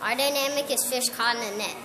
Our dynamic is fish caught in a net.